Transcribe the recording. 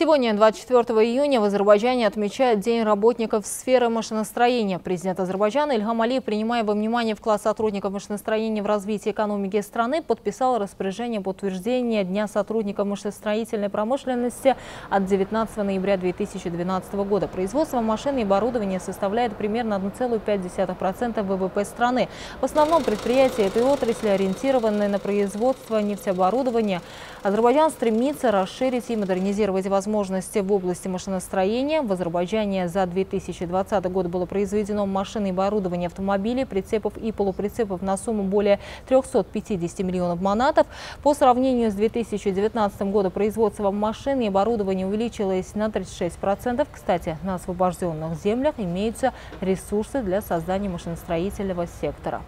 Сегодня, 24 июня, в Азербайджане отмечают День работников сферы машиностроения. Президент Азербайджана Ильхам Алиев, принимая во внимание вклад сотрудников машиностроения в развитие экономики страны, подписал распоряжение по утверждению Дня сотрудников машиностроительной промышленности от 19 ноября 2012 года. Производство машин и оборудования составляет примерно 1,5% ВВП страны. В основном предприятия этой отрасли ориентированы на производство нефтеоборудования. Азербайджан стремится расширить и модернизировать возможности возможности в области машиностроения. В Азербайджане за 2020 год было произведено машин и оборудование автомобилей, прицепов и полуприцепов на сумму более 350 миллионов манатов. По сравнению с 2019 годом производство машин и оборудования увеличилось на 36%. Кстати, на освобожденных землях имеются ресурсы для создания машиностроительного сектора.